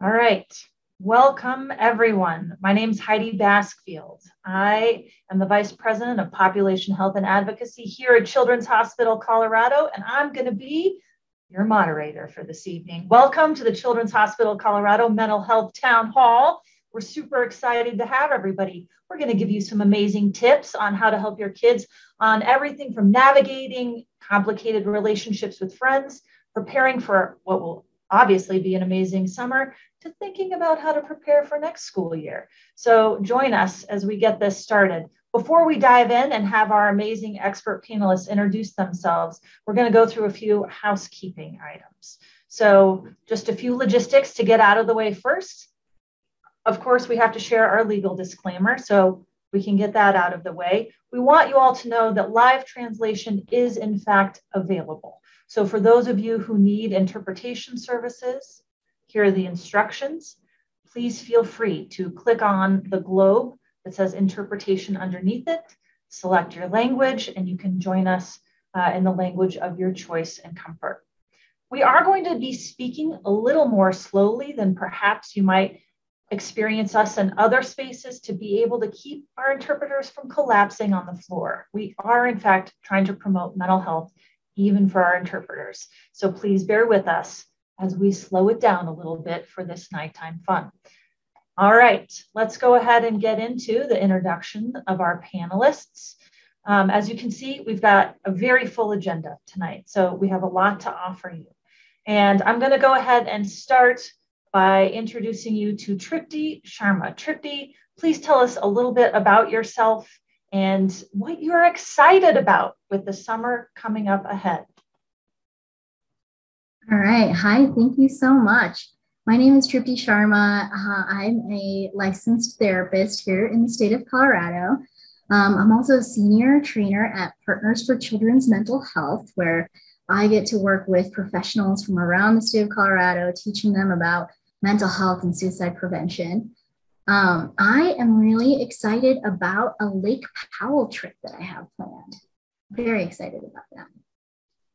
All right. Welcome, everyone. My name is Heidi Baskfield. I am the Vice President of Population Health and Advocacy here at Children's Hospital Colorado, and I'm going to be your moderator for this evening. Welcome to the Children's Hospital Colorado Mental Health Town Hall. We're super excited to have everybody. We're going to give you some amazing tips on how to help your kids on everything from navigating complicated relationships with friends, preparing for what will obviously be an amazing summer, to thinking about how to prepare for next school year. So join us as we get this started. Before we dive in and have our amazing expert panelists introduce themselves, we're going to go through a few housekeeping items. So just a few logistics to get out of the way first. Of course, we have to share our legal disclaimer, so we can get that out of the way. We want you all to know that live translation is in fact available. So for those of you who need interpretation services, here are the instructions. Please feel free to click on the globe that says interpretation underneath it, select your language, and you can join us uh, in the language of your choice and comfort. We are going to be speaking a little more slowly than perhaps you might experience us in other spaces to be able to keep our interpreters from collapsing on the floor. We are, in fact, trying to promote mental health even for our interpreters. So please bear with us as we slow it down a little bit for this nighttime fun. All right, let's go ahead and get into the introduction of our panelists. Um, as you can see, we've got a very full agenda tonight, so we have a lot to offer you. And I'm going to go ahead and start by introducing you to Tripti Sharma. Tripti, please tell us a little bit about yourself and what you're excited about with the summer coming up ahead. All right. Hi. Thank you so much. My name is Tripti Sharma. Uh, I'm a licensed therapist here in the state of Colorado. Um, I'm also a senior trainer at Partners for Children's Mental Health, where I get to work with professionals from around the state of Colorado, teaching them about mental health and suicide prevention. Um, I am really excited about a Lake Powell trip that I have planned. Very excited about that.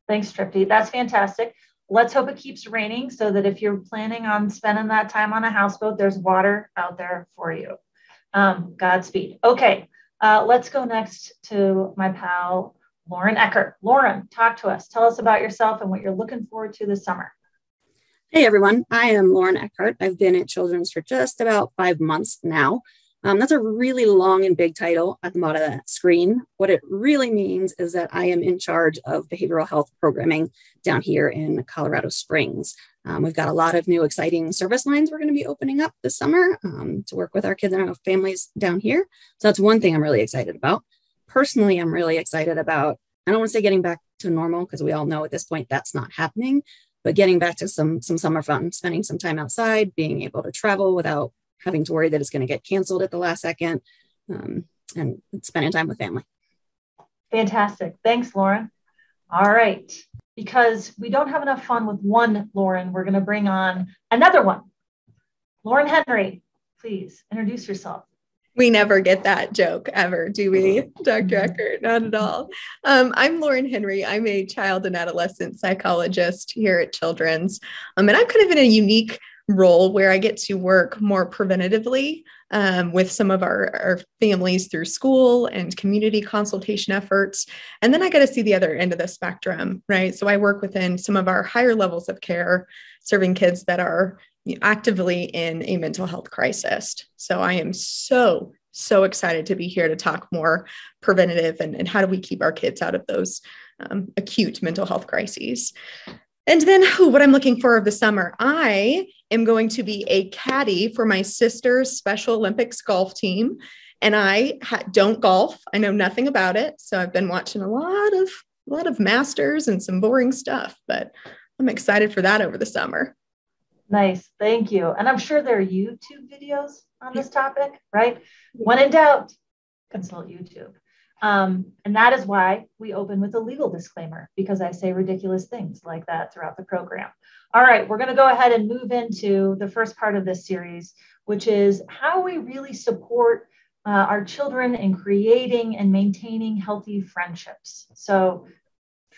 Thanks, Tripti. That's fantastic. Let's hope it keeps raining so that if you're planning on spending that time on a houseboat, there's water out there for you. Um, Godspeed. Okay, uh, let's go next to my pal, Lauren Eckert. Lauren, talk to us. Tell us about yourself and what you're looking forward to this summer. Hey everyone, I am Lauren Eckert. I've been at Children's for just about five months now. Um, that's a really long and big title at the bottom of that screen. What it really means is that I am in charge of behavioral health programming down here in Colorado Springs. Um, we've got a lot of new exciting service lines we're going to be opening up this summer um, to work with our kids and our families down here. So that's one thing I'm really excited about. Personally, I'm really excited about, I don't want to say getting back to normal because we all know at this point that's not happening, but getting back to some some summer fun, spending some time outside, being able to travel without having to worry that it's going to get canceled at the last second, um, and spending time with family. Fantastic. Thanks, Lauren. All right. Because we don't have enough fun with one Lauren, we're going to bring on another one. Lauren Henry, please introduce yourself. We never get that joke ever, do we, Dr. Mm-hmm. Eckert? Not at all. Um, I'm Lauren Henry. I'm a child and adolescent psychologist here at Children's. Um, and I'm kind of in a unique role where I get to work more preventatively um, with some of our, our families through school and community consultation efforts. And then I get to see the other end of the spectrum, right? So I work within some of our higher levels of care, serving kids that are actively in a mental health crisis. So I am so, so excited to be here to talk more preventative and, and how do we keep our kids out of those um, acute mental health crises. And then oh, what I'm looking for of the summer, I am going to be a caddy for my sister's Special Olympics golf team. And I ha- don't golf. I know nothing about it. So I've been watching a lot of a lot of masters and some boring stuff, but I'm excited for that over the summer. Nice. Thank you. And I'm sure there are YouTube videos on this topic, right? When in doubt, consult YouTube. Um, and that is why we open with a legal disclaimer because I say ridiculous things like that throughout the program. All right, we're going to go ahead and move into the first part of this series, which is how we really support uh, our children in creating and maintaining healthy friendships. So,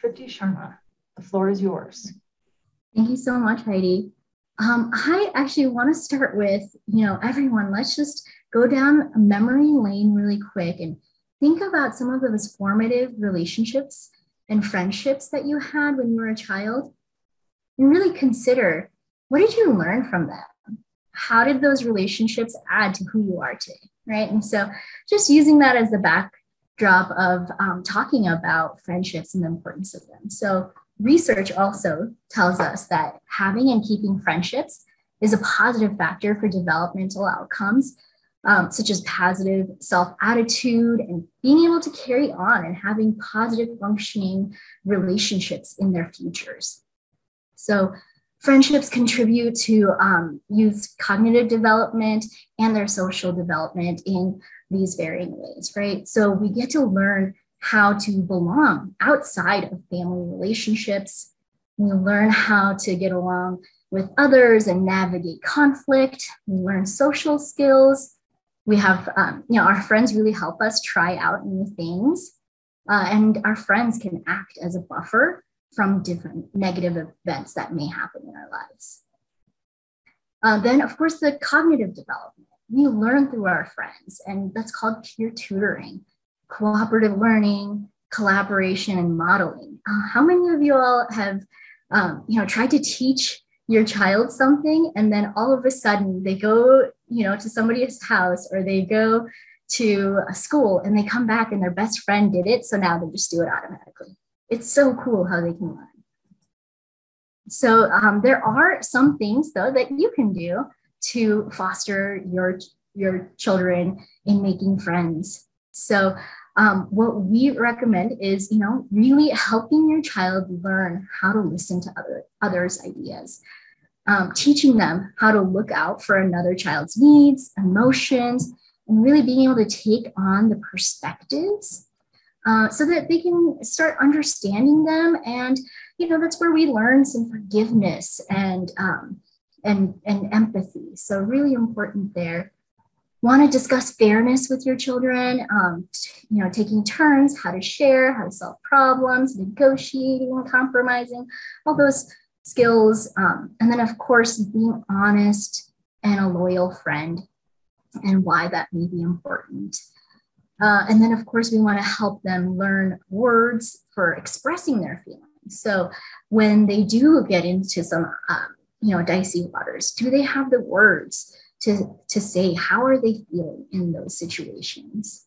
Tripti Sharma, the floor is yours. Thank you so much, Heidi. Um, I actually want to start with, you know, everyone, let's just go down a memory lane really quick and think about some of those formative relationships and friendships that you had when you were a child. And really consider what did you learn from them? How did those relationships add to who you are today? Right. And so just using that as the backdrop of um, talking about friendships and the importance of them. So research also tells us that having and keeping friendships is a positive factor for developmental outcomes, um, such as positive self attitude and being able to carry on and having positive functioning relationships in their futures. So, friendships contribute to um, youth cognitive development and their social development in these varying ways, right? So, we get to learn how to belong outside of family relationships. We learn how to get along with others and navigate conflict. We learn social skills. We have, um, you know, our friends really help us try out new things. Uh, and our friends can act as a buffer from different negative events that may happen in our lives. Uh, then, of course, the cognitive development. We learn through our friends, and that's called peer tutoring cooperative learning, collaboration, and modeling. Uh, how many of you all have, um, you know, tried to teach your child something and then all of a sudden they go, you know, to somebody's house or they go to a school and they come back and their best friend did it, so now they just do it automatically. It's so cool how they can learn. So um, there are some things though that you can do to foster your your children in making friends so um, what we recommend is, you know, really helping your child learn how to listen to other others' ideas, um, teaching them how to look out for another child's needs, emotions, and really being able to take on the perspectives uh, so that they can start understanding them. And you know, that's where we learn some forgiveness and um, and and empathy. So really important there want to discuss fairness with your children, um, you know, taking turns, how to share, how to solve problems, negotiating, compromising, all those skills. Um, and then, of course, being honest and a loyal friend and why that may be important. Uh, and then, of course, we want to help them learn words for expressing their feelings. So when they do get into some, um, you know, dicey waters, do they have the words? to, to say how are they feeling in those situations.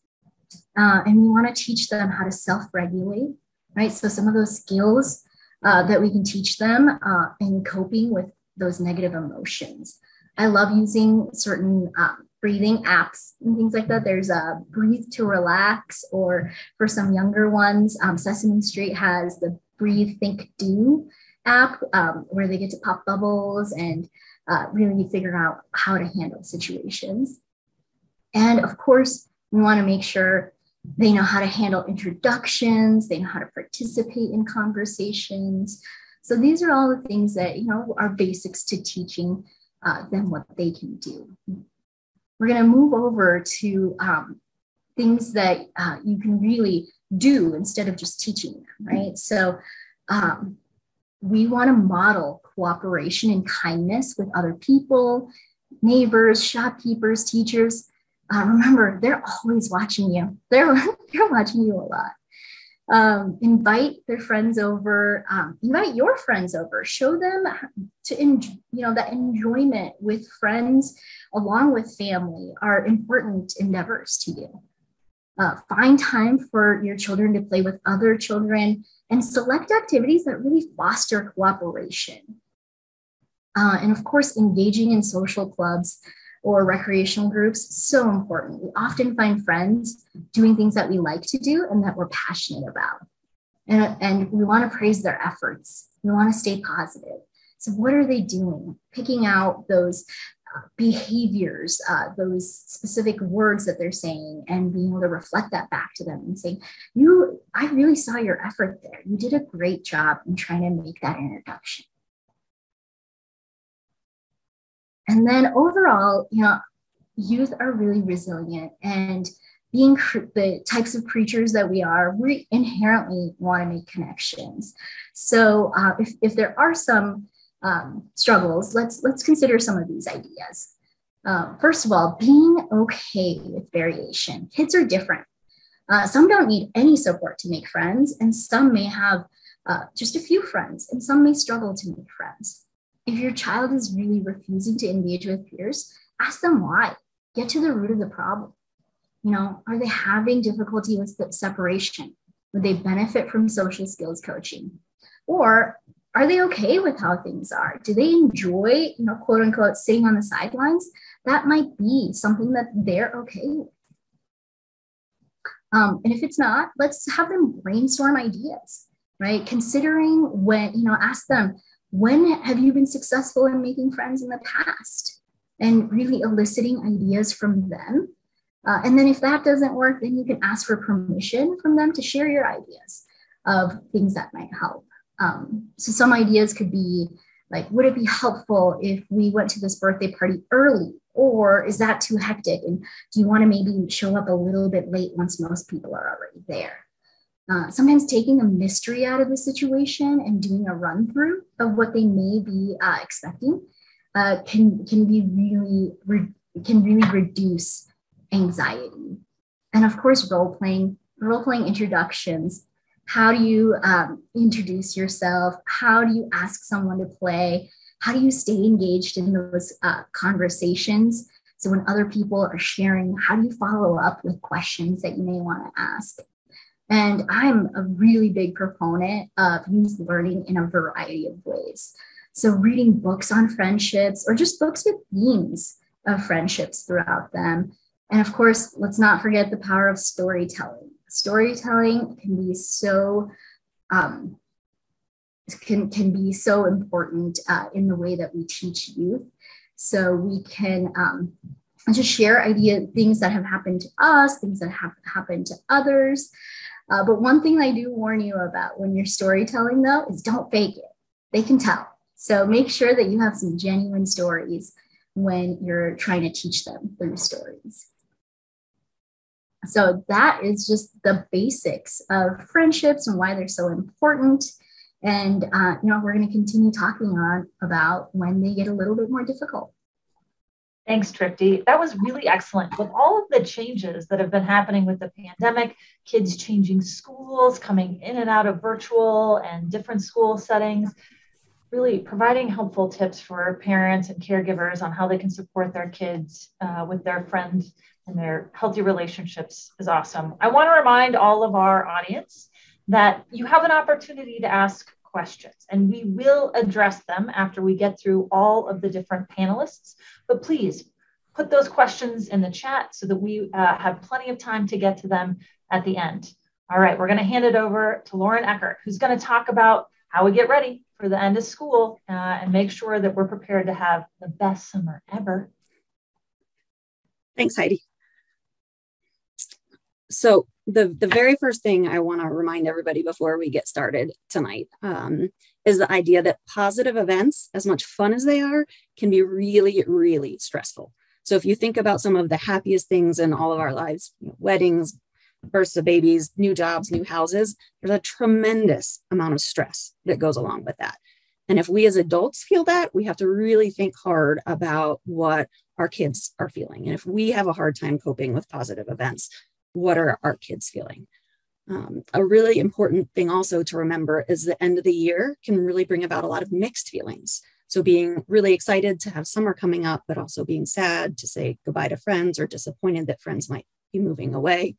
Uh, and we want to teach them how to self-regulate, right? So some of those skills uh, that we can teach them uh, in coping with those negative emotions. I love using certain um, breathing apps and things like that. There's a Breathe to Relax, or for some younger ones, um, Sesame Street has the Breathe, Think, Do app um, where they get to pop bubbles and uh, really figure out how to handle situations. And of course, we want to make sure they know how to handle introductions, they know how to participate in conversations. So these are all the things that you know are basics to teaching uh, them what they can do. We're going to move over to um, things that uh, you can really do instead of just teaching them, right? So um, we want to model cooperation and kindness with other people, neighbors, shopkeepers, teachers. Uh, remember, they're always watching you. They're, they're watching you a lot. Um, invite their friends over. Um, invite your friends over. Show them to enjoy, you know that enjoyment with friends along with family are important endeavors to you. Uh, find time for your children to play with other children and select activities that really foster cooperation. Uh, and of course, engaging in social clubs or recreational groups, so important. We often find friends doing things that we like to do and that we're passionate about. And, and we want to praise their efforts. We want to stay positive. So, what are they doing? Picking out those behaviors, uh, those specific words that they're saying, and being able to reflect that back to them and saying, "You, I really saw your effort there. You did a great job in trying to make that introduction." And then overall, you know, youth are really resilient and being the types of creatures that we are, we inherently want to make connections. So uh, if, if there are some um, struggles, let's let's consider some of these ideas. Uh, first of all, being okay with variation. Kids are different. Uh, some don't need any support to make friends, and some may have uh, just a few friends, and some may struggle to make friends. If your child is really refusing to engage with peers, ask them why. Get to the root of the problem. You know, are they having difficulty with separation? Would they benefit from social skills coaching? Or are they okay with how things are? Do they enjoy, you know, quote unquote, sitting on the sidelines? That might be something that they're okay with. Um, and if it's not, let's have them brainstorm ideas, right? Considering when, you know, ask them, when have you been successful in making friends in the past? And really eliciting ideas from them. Uh, and then if that doesn't work, then you can ask for permission from them to share your ideas of things that might help. Um, so some ideas could be like, would it be helpful if we went to this birthday party early? Or is that too hectic? And do you want to maybe show up a little bit late once most people are already there? Uh, sometimes taking the mystery out of the situation and doing a run through of what they may be uh, expecting uh, can can be really re- can really reduce anxiety. And of course, role playing role playing introductions how do you um, introduce yourself? How do you ask someone to play? How do you stay engaged in those uh, conversations? So when other people are sharing, how do you follow up with questions that you may want to ask? And I'm a really big proponent of youth learning in a variety of ways. So reading books on friendships or just books with themes of friendships throughout them. And of course, let's not forget the power of storytelling storytelling can be so um, can can be so important uh, in the way that we teach youth. So we can um, just share idea things that have happened to us, things that have happened to others. Uh, but one thing I do warn you about when you're storytelling, though, is don't fake it. They can tell. So make sure that you have some genuine stories when you're trying to teach them through stories. So that is just the basics of friendships and why they're so important. And uh, you know, we're going to continue talking on about when they get a little bit more difficult. Thanks, Tripti. That was really excellent. With all of the changes that have been happening with the pandemic, kids changing schools, coming in and out of virtual and different school settings, really providing helpful tips for parents and caregivers on how they can support their kids uh, with their friends and their healthy relationships is awesome. I want to remind all of our audience that you have an opportunity to ask questions and we will address them after we get through all of the different panelists. But please put those questions in the chat so that we uh, have plenty of time to get to them at the end. All right, we're going to hand it over to Lauren Eckert, who's going to talk about how we get ready for the end of school uh, and make sure that we're prepared to have the best summer ever. Thanks, Heidi. So the the very first thing I want to remind everybody before we get started tonight um, is the idea that positive events, as much fun as they are, can be really really stressful. So if you think about some of the happiest things in all of our lives, you know, weddings, births of babies, new jobs, new houses, there's a tremendous amount of stress that goes along with that. And if we as adults feel that, we have to really think hard about what our kids are feeling. And if we have a hard time coping with positive events, what are our kids feeling? Um, a really important thing also to remember is the end of the year can really bring about a lot of mixed feelings. So being really excited to have summer coming up, but also being sad to say goodbye to friends or disappointed that friends might be moving away.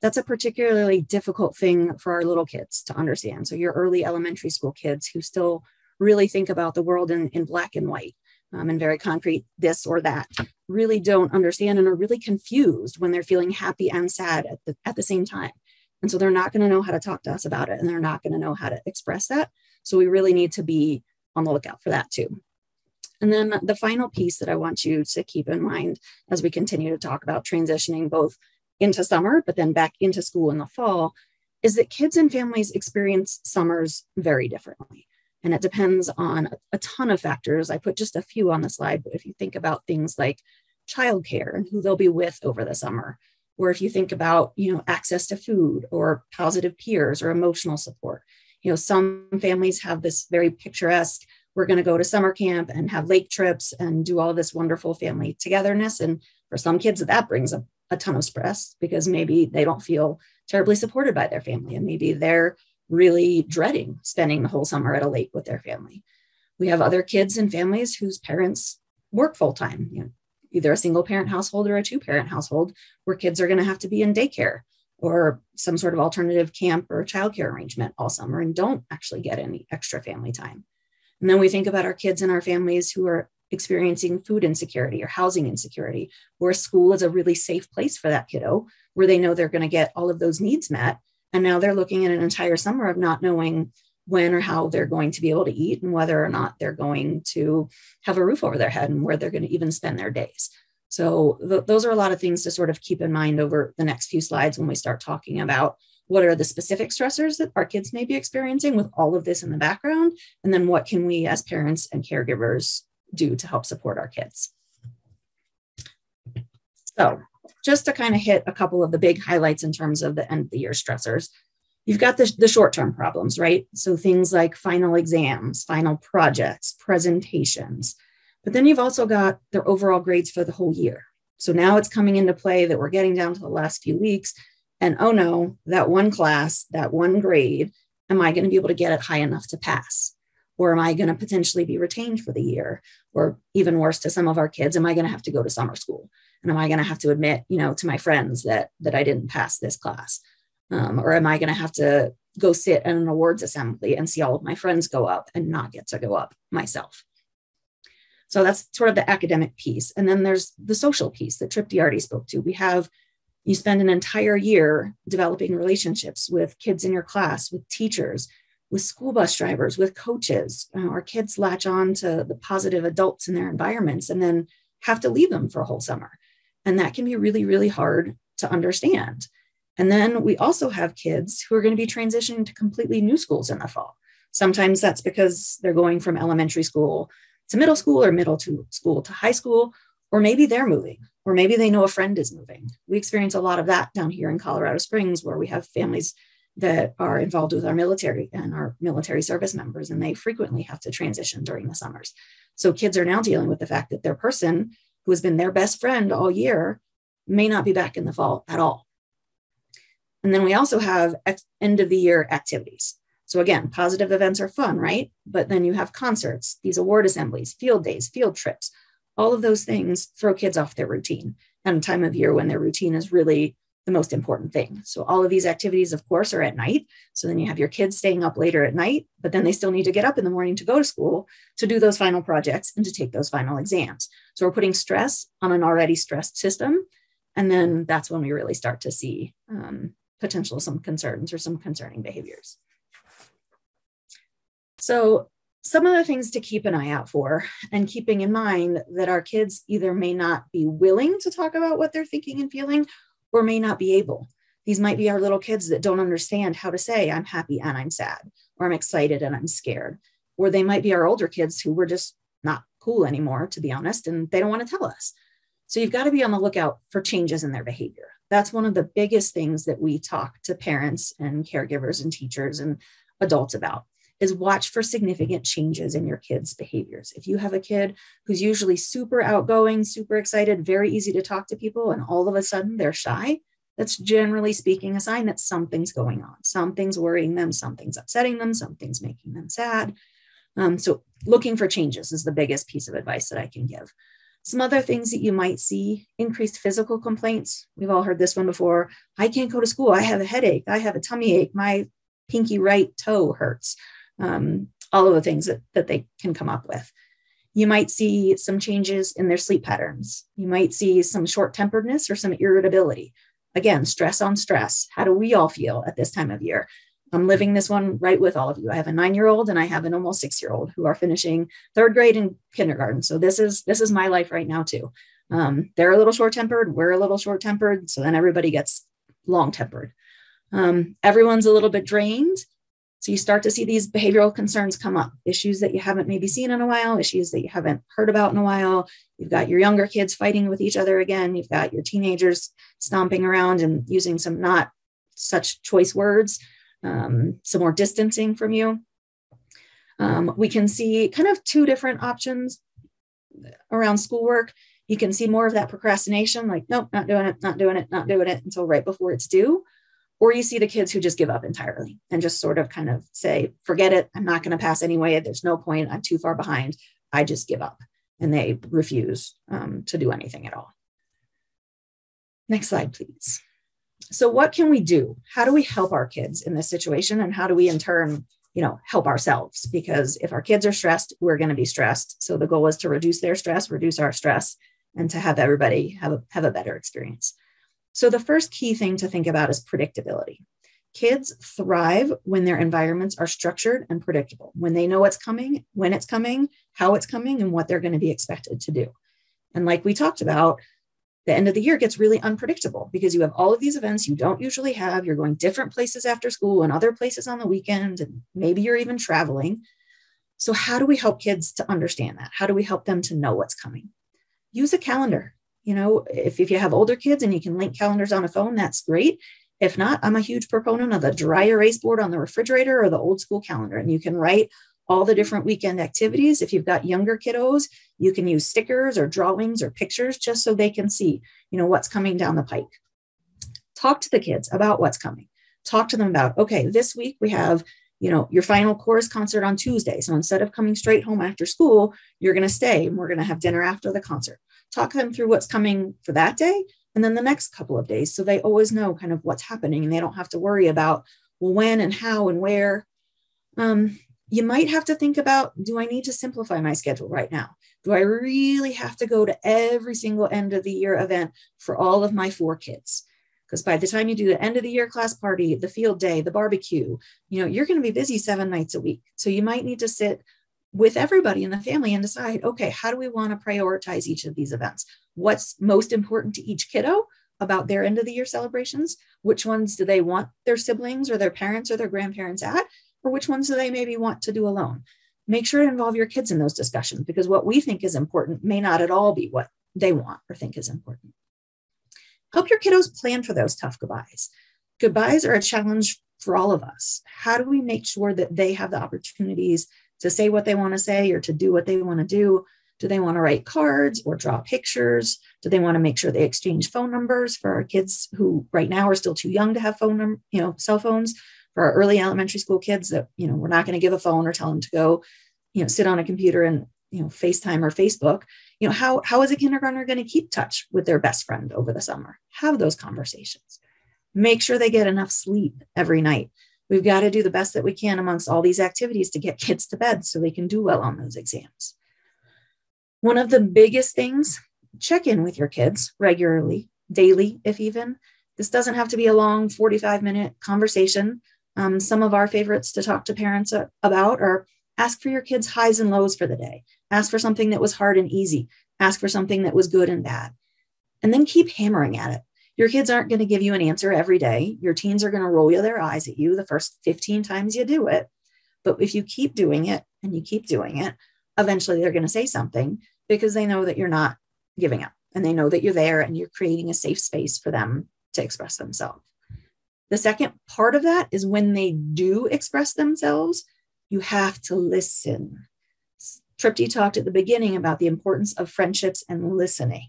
That's a particularly difficult thing for our little kids to understand. So your early elementary school kids who still really think about the world in, in black and white um, and very concrete this or that really don't understand and are really confused when they're feeling happy and sad at the, at the same time. And so they're not going to know how to talk to us about it and they're not going to know how to express that. So we really need to be on the lookout for that too. And then the final piece that i want you to keep in mind as we continue to talk about transitioning both into summer but then back into school in the fall is that kids and families experience summers very differently and it depends on a ton of factors. I put just a few on the slide, but if you think about things like childcare and who they'll be with over the summer, or if you think about, you know, access to food or positive peers or emotional support, you know, some families have this very picturesque we're going to go to summer camp and have lake trips and do all this wonderful family togetherness. And for some kids, that brings a, a ton of stress because maybe they don't feel terribly supported by their family and maybe they're really dreading spending the whole summer at a lake with their family. We have other kids and families whose parents work full time, you know, either a single parent household or a two parent household, where kids are going to have to be in daycare or some sort of alternative camp or childcare arrangement all summer and don't actually get any extra family time. And then we think about our kids and our families who are experiencing food insecurity or housing insecurity, where school is a really safe place for that kiddo, where they know they're going to get all of those needs met. And now they're looking at an entire summer of not knowing when or how they're going to be able to eat and whether or not they're going to have a roof over their head and where they're going to even spend their days. So, th- those are a lot of things to sort of keep in mind over the next few slides when we start talking about what are the specific stressors that our kids may be experiencing with all of this in the background, and then what can we as parents and caregivers do to help support our kids. So, just to kind of hit a couple of the big highlights in terms of the end of the year stressors, you've got the, the short term problems, right? So things like final exams, final projects, presentations. But then you've also got their overall grades for the whole year. So now it's coming into play that we're getting down to the last few weeks. And oh no, that one class, that one grade, am I going to be able to get it high enough to pass? Or am I going to potentially be retained for the year? Or even worse to some of our kids, am I going to have to go to summer school? And am I going to have to admit, you know, to my friends that that I didn't pass this class? Um, or am I going to have to go sit at an awards assembly and see all of my friends go up and not get to go up myself? So that's sort of the academic piece. And then there's the social piece that Tripti already spoke to. We have, you spend an entire year developing relationships with kids in your class, with teachers, with school bus drivers, with coaches. Uh, our kids latch on to the positive adults in their environments and then have to leave them for a whole summer. And that can be really, really hard to understand. And then we also have kids who are going to be transitioning to completely new schools in the fall. Sometimes that's because they're going from elementary school to middle school or middle to school to high school, or maybe they're moving, or maybe they know a friend is moving. We experience a lot of that down here in Colorado Springs, where we have families that are involved with our military and our military service members, and they frequently have to transition during the summers. So kids are now dealing with the fact that their person who has been their best friend all year may not be back in the fall at all. And then we also have end of the year activities. So again, positive events are fun, right? But then you have concerts, these award assemblies, field days, field trips. All of those things throw kids off their routine and time of year when their routine is really the most important thing. So all of these activities, of course, are at night. So then you have your kids staying up later at night, but then they still need to get up in the morning to go to school to do those final projects and to take those final exams. So we're putting stress on an already stressed system. And then that's when we really start to see um, potential some concerns or some concerning behaviors. So some of the things to keep an eye out for and keeping in mind that our kids either may not be willing to talk about what they're thinking and feeling or may not be able. These might be our little kids that don't understand how to say, I'm happy and I'm sad, or I'm excited and I'm scared. Or they might be our older kids who were just not cool anymore, to be honest, and they don't want to tell us. So you've got to be on the lookout for changes in their behavior that's one of the biggest things that we talk to parents and caregivers and teachers and adults about is watch for significant changes in your kids behaviors if you have a kid who's usually super outgoing super excited very easy to talk to people and all of a sudden they're shy that's generally speaking a sign that something's going on something's worrying them something's upsetting them something's making them sad um, so looking for changes is the biggest piece of advice that i can give some other things that you might see increased physical complaints. We've all heard this one before. I can't go to school. I have a headache. I have a tummy ache. My pinky right toe hurts. Um, all of the things that, that they can come up with. You might see some changes in their sleep patterns. You might see some short temperedness or some irritability. Again, stress on stress. How do we all feel at this time of year? I'm living this one right with all of you. I have a nine year old and I have an almost six year old who are finishing third grade in kindergarten. So this is this is my life right now too. Um, they're a little short tempered. We're a little short tempered. So then everybody gets long tempered. Um, everyone's a little bit drained. So you start to see these behavioral concerns come up, issues that you haven't maybe seen in a while, issues that you haven't heard about in a while. You've got your younger kids fighting with each other again. You've got your teenagers stomping around and using some not such choice words um, some more distancing from you. Um, we can see kind of two different options around schoolwork. You can see more of that procrastination, like, nope, not doing it, not doing it, not doing it until right before it's due. Or you see the kids who just give up entirely and just sort of kind of say, forget it, I'm not going to pass anyway. There's no point. I'm too far behind. I just give up. And they refuse um, to do anything at all. Next slide, please. So, what can we do? How do we help our kids in this situation? And how do we, in turn, you know, help ourselves? Because if our kids are stressed, we're going to be stressed. So, the goal is to reduce their stress, reduce our stress, and to have everybody have a, have a better experience. So, the first key thing to think about is predictability. Kids thrive when their environments are structured and predictable, when they know what's coming, when it's coming, how it's coming, and what they're going to be expected to do. And like we talked about, the end of the year gets really unpredictable because you have all of these events you don't usually have. You're going different places after school and other places on the weekend, and maybe you're even traveling. So, how do we help kids to understand that? How do we help them to know what's coming? Use a calendar. You know, if, if you have older kids and you can link calendars on a phone, that's great. If not, I'm a huge proponent of the dry erase board on the refrigerator or the old school calendar. And you can write all the different weekend activities. If you've got younger kiddos, you can use stickers or drawings or pictures just so they can see, you know, what's coming down the pike. Talk to the kids about what's coming. Talk to them about, okay, this week we have, you know, your final chorus concert on Tuesday. So instead of coming straight home after school, you're going to stay and we're going to have dinner after the concert. Talk them through what's coming for that day and then the next couple of days so they always know kind of what's happening and they don't have to worry about well when and how and where um, you might have to think about do I need to simplify my schedule right now? Do I really have to go to every single end of the year event for all of my four kids? Because by the time you do the end of the year class party, the field day, the barbecue, you know, you're going to be busy seven nights a week. So you might need to sit with everybody in the family and decide, okay, how do we want to prioritize each of these events? What's most important to each kiddo about their end of the year celebrations? Which ones do they want their siblings or their parents or their grandparents at? or which ones do they maybe want to do alone? Make sure to involve your kids in those discussions because what we think is important may not at all be what they want or think is important. Help your kiddos plan for those tough goodbyes. Goodbyes are a challenge for all of us. How do we make sure that they have the opportunities to say what they want to say or to do what they want to do? Do they want to write cards or draw pictures? Do they want to make sure they exchange phone numbers for our kids who right now are still too young to have phone num- you know, cell phones? for our early elementary school kids that you know we're not going to give a phone or tell them to go you know sit on a computer and you know facetime or facebook you know how how is a kindergartner going to keep touch with their best friend over the summer have those conversations make sure they get enough sleep every night we've got to do the best that we can amongst all these activities to get kids to bed so they can do well on those exams. One of the biggest things check in with your kids regularly daily if even. This doesn't have to be a long 45 minute conversation. Um, some of our favorites to talk to parents about are ask for your kids' highs and lows for the day, ask for something that was hard and easy, ask for something that was good and bad, and then keep hammering at it. Your kids aren't going to give you an answer every day. Your teens are going to roll their eyes at you the first 15 times you do it. But if you keep doing it and you keep doing it, eventually they're going to say something because they know that you're not giving up and they know that you're there and you're creating a safe space for them to express themselves. The second part of that is when they do express themselves, you have to listen. Tripti talked at the beginning about the importance of friendships and listening.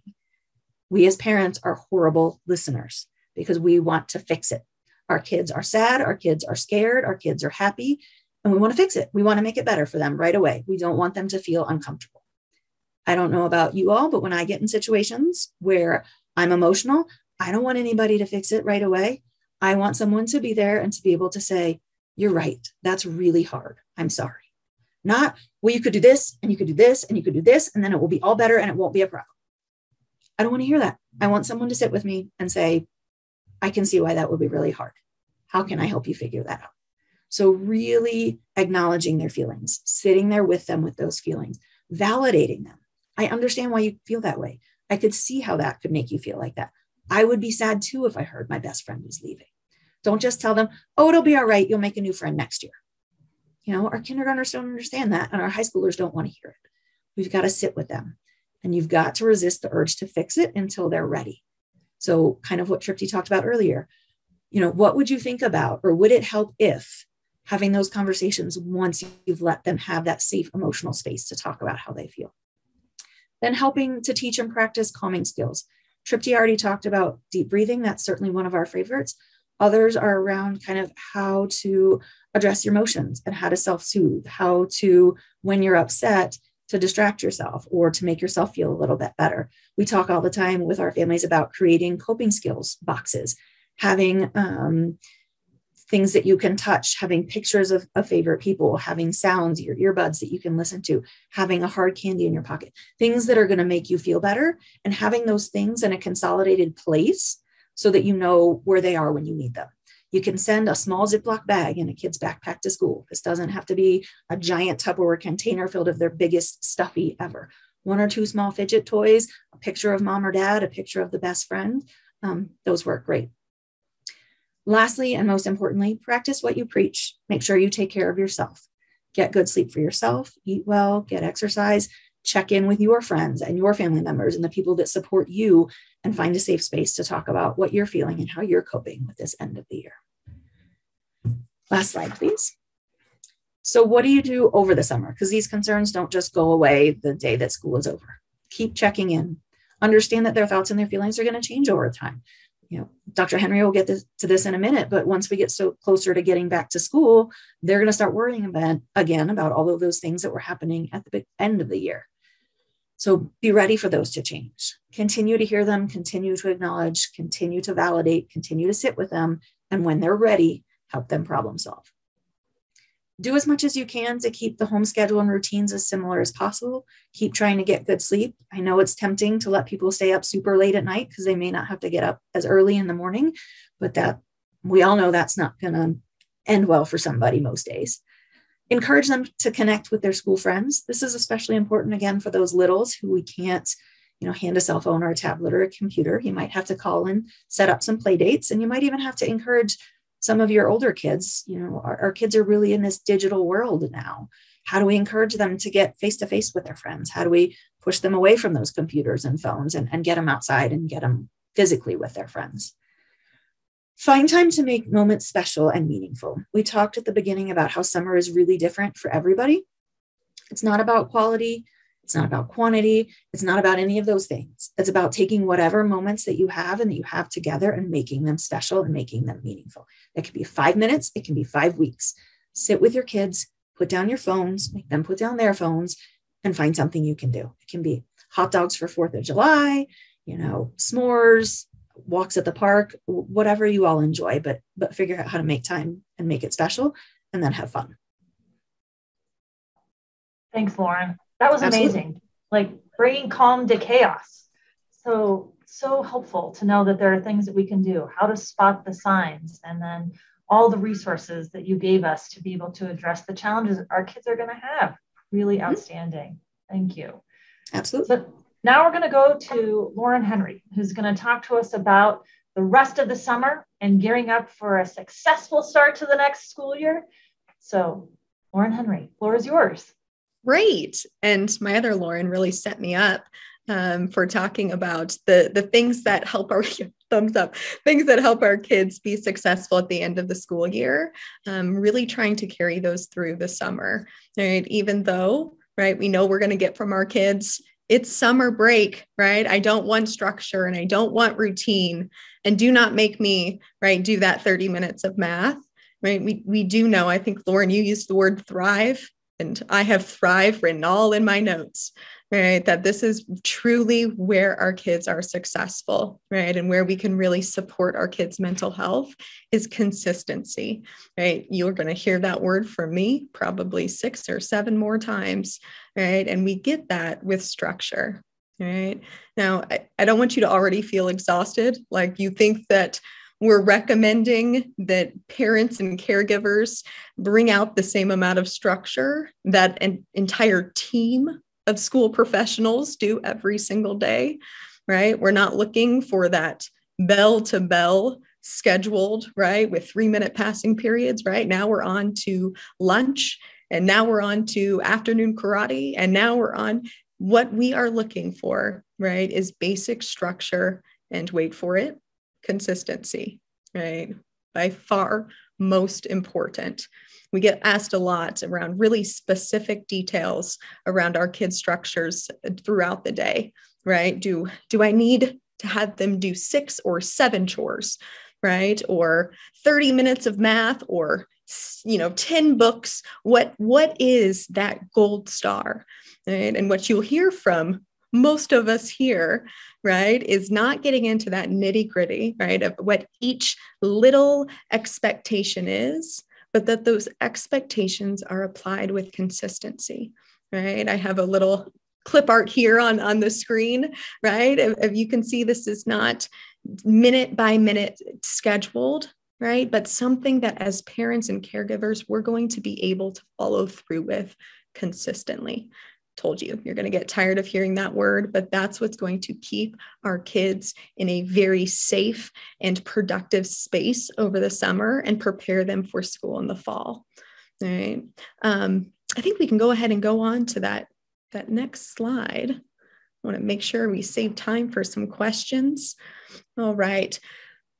We as parents are horrible listeners because we want to fix it. Our kids are sad, our kids are scared, our kids are happy, and we want to fix it. We want to make it better for them right away. We don't want them to feel uncomfortable. I don't know about you all, but when I get in situations where I'm emotional, I don't want anybody to fix it right away. I want someone to be there and to be able to say, You're right. That's really hard. I'm sorry. Not, well, you could do this and you could do this and you could do this, and then it will be all better and it won't be a problem. I don't want to hear that. I want someone to sit with me and say, I can see why that would be really hard. How can I help you figure that out? So, really acknowledging their feelings, sitting there with them with those feelings, validating them. I understand why you feel that way. I could see how that could make you feel like that. I would be sad too if I heard my best friend was leaving. Don't just tell them, oh, it'll be all right. You'll make a new friend next year. You know, our kindergartners don't understand that, and our high schoolers don't want to hear it. We've got to sit with them, and you've got to resist the urge to fix it until they're ready. So, kind of what Tripti talked about earlier. You know, what would you think about, or would it help if having those conversations once you've let them have that safe emotional space to talk about how they feel. Then helping to teach and practice calming skills. Tripti already talked about deep breathing. That's certainly one of our favorites. Others are around kind of how to address your emotions and how to self soothe, how to, when you're upset, to distract yourself or to make yourself feel a little bit better. We talk all the time with our families about creating coping skills boxes, having um, things that you can touch, having pictures of, of favorite people, having sounds, your earbuds that you can listen to, having a hard candy in your pocket, things that are going to make you feel better, and having those things in a consolidated place so that you know where they are when you need them. You can send a small Ziploc bag in a kid's backpack to school. This doesn't have to be a giant Tupperware container filled of their biggest stuffy ever. One or two small fidget toys, a picture of mom or dad, a picture of the best friend. Um, those work great. Lastly, and most importantly, practice what you preach. Make sure you take care of yourself. Get good sleep for yourself, eat well, get exercise, check in with your friends and your family members and the people that support you, and find a safe space to talk about what you're feeling and how you're coping with this end of the year. Last slide, please. So, what do you do over the summer? Because these concerns don't just go away the day that school is over. Keep checking in. Understand that their thoughts and their feelings are going to change over time you know, Dr. Henry will get this, to this in a minute, but once we get so closer to getting back to school, they're going to start worrying about again about all of those things that were happening at the end of the year. So be ready for those to change. Continue to hear them, continue to acknowledge, continue to validate, continue to sit with them, and when they're ready, help them problem solve do as much as you can to keep the home schedule and routines as similar as possible. Keep trying to get good sleep. I know it's tempting to let people stay up super late at night because they may not have to get up as early in the morning, but that we all know that's not going to end well for somebody most days. Encourage them to connect with their school friends. This is especially important again for those littles who we can't, you know, hand a cell phone or a tablet or a computer. You might have to call and set up some play dates, and you might even have to encourage some of your older kids, you know, our, our kids are really in this digital world now. How do we encourage them to get face to face with their friends? How do we push them away from those computers and phones and, and get them outside and get them physically with their friends? Find time to make moments special and meaningful. We talked at the beginning about how summer is really different for everybody. It's not about quality, it's not about quantity. It's not about any of those things. It's about taking whatever moments that you have and that you have together and making them special and making them meaningful. It can be five minutes, it can be five weeks. Sit with your kids, put down your phones, make them put down their phones, and find something you can do. It can be hot dogs for 4th of July, you know, s'mores, walks at the park, whatever you all enjoy, but but figure out how to make time and make it special and then have fun. Thanks, Lauren. That was Absolutely. amazing. Like bringing calm to chaos. So, so helpful to know that there are things that we can do, how to spot the signs, and then all the resources that you gave us to be able to address the challenges our kids are going to have. Really mm-hmm. outstanding. Thank you. Absolutely. So now we're going to go to Lauren Henry, who's going to talk to us about the rest of the summer and gearing up for a successful start to the next school year. So, Lauren Henry, floor is yours great. And my other Lauren really set me up um, for talking about the the things that help our thumbs up things that help our kids be successful at the end of the school year. Um, really trying to carry those through the summer, right? Even though right we know we're going to get from our kids it's summer break, right? I don't want structure and I don't want routine. And do not make me, right, do that 30 minutes of math, right? We, we do know, I think, Lauren, you used the word thrive and I have thrive written all in my notes, right? That this is truly where our kids are successful, right? And where we can really support our kids' mental health is consistency, right? You're going to hear that word from me probably six or seven more times, right? And we get that with structure, right? Now, I, I don't want you to already feel exhausted, like you think that we're recommending that parents and caregivers bring out the same amount of structure that an entire team of school professionals do every single day, right? We're not looking for that bell to bell scheduled, right? With three minute passing periods, right? Now we're on to lunch and now we're on to afternoon karate and now we're on what we are looking for, right? Is basic structure and wait for it consistency, right? By far, most important? We get asked a lot around really specific details around our kids' structures throughout the day, right? Do, do I need to have them do six or seven chores, right? Or 30 minutes of math or you know 10 books what what is that gold star right and what you'll hear from most of us here right is not getting into that nitty gritty right of what each little expectation is but that those expectations are applied with consistency right i have a little clip art here on on the screen right if, if you can see this is not minute by minute scheduled right? But something that as parents and caregivers, we're going to be able to follow through with consistently. Told you, you're going to get tired of hearing that word, but that's what's going to keep our kids in a very safe and productive space over the summer and prepare them for school in the fall. All right. Um, I think we can go ahead and go on to that, that next slide. I want to make sure we save time for some questions. All right.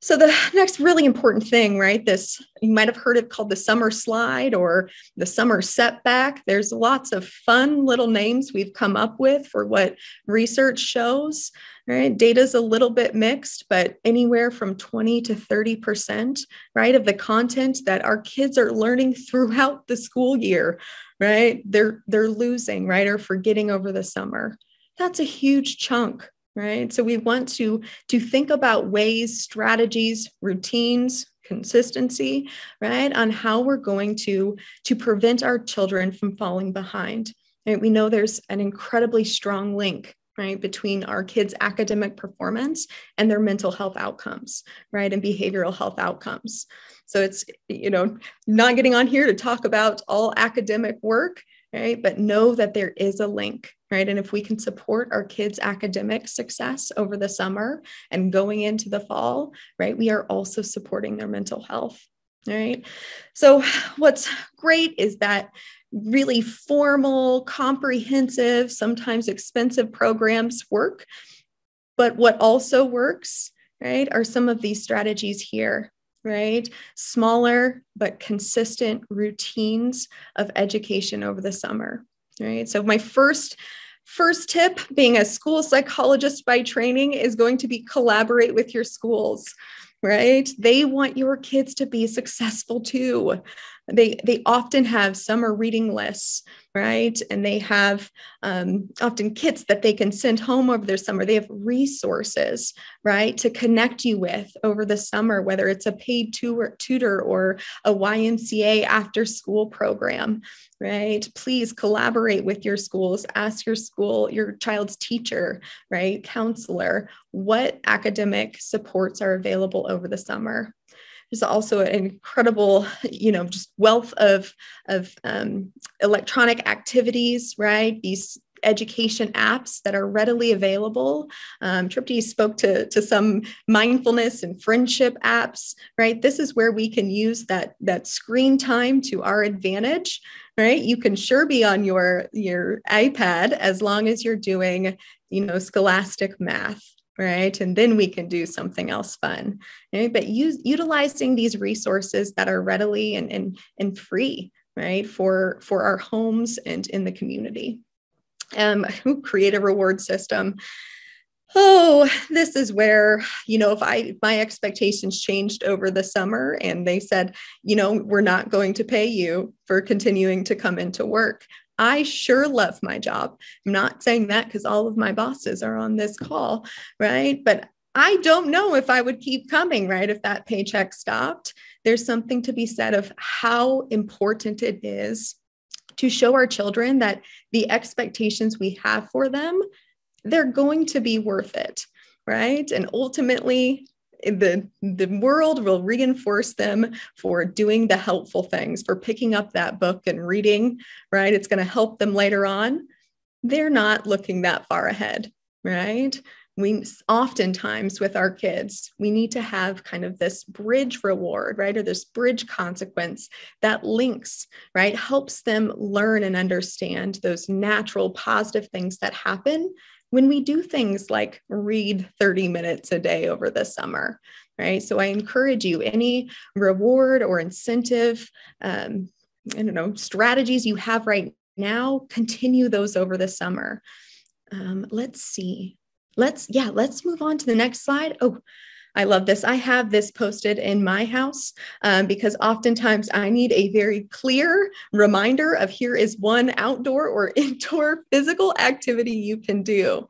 So the next really important thing, right? This you might have heard it called the summer slide or the summer setback. There's lots of fun little names we've come up with for what research shows. Right? Data's a little bit mixed, but anywhere from 20 to 30%, right, of the content that our kids are learning throughout the school year, right? They're they're losing, right, or forgetting over the summer. That's a huge chunk right? So we want to to think about ways strategies routines consistency right on how we're going to to prevent our children from falling behind right? We know there's an incredibly strong link right between our kids academic performance and their mental health outcomes right and behavioral health outcomes. So it's you know not getting on here to talk about all academic work right but know that there is a link right? And if we can support our kids' academic success over the summer and going into the fall, right, we are also supporting their mental health. Right. So, what's great is that really formal, comprehensive, sometimes expensive programs work. But what also works, right, are some of these strategies here, right? Smaller but consistent routines of education over the summer right? So my first first tip being a school psychologist by training is going to be collaborate with your schools right they want your kids to be successful too they they often have summer reading lists right? And they have um, often kits that they can send home over their summer. They have resources right to connect you with over the summer whether it's a paid tutor, tutor or a ymca after school program right? Please collaborate with your schools. Ask your school your child's teacher right counselor what academic supports are available over the summer there's also an incredible, you know, just wealth of, of um, electronic activities, right? These education apps that are readily available. Um, Tripti spoke to, to some mindfulness and friendship apps, right? This is where we can use that, that screen time to our advantage, right? You can sure be on your, your iPad as long as you're doing, you know, scholastic math, right? And then we can do something else fun. Right? But use, utilizing these resources that are readily and, and, and free, right, for, for our homes and in the community. Um, create a reward system. Oh, this is where, you know, if I my expectations changed over the summer and they said, you know, we're not going to pay you for continuing to come into work. I sure love my job. I'm not saying that because all of my bosses are on this call, right? But I don't know if I would keep coming, right? If that paycheck stopped. There's something to be said of how important it is to show our children that the expectations we have for them, they're going to be worth it, right? And ultimately, the the world will reinforce them for doing the helpful things for picking up that book and reading right? It's going to help them later on. They're not looking that far ahead right? We oftentimes with our kids we need to have kind of this bridge reward right? Or this bridge consequence that links right? Helps them learn and understand those natural positive things that happen when we do things like read 30 minutes a day over the summer, right? So I encourage you, any reward or incentive, um, I don't know, strategies you have right now, continue those over the summer. Um, let's see. Let's, yeah, let's move on to the next slide. Oh, I love this. I have this posted in my house um, because oftentimes I need a very clear reminder of here is one outdoor or indoor physical activity you can do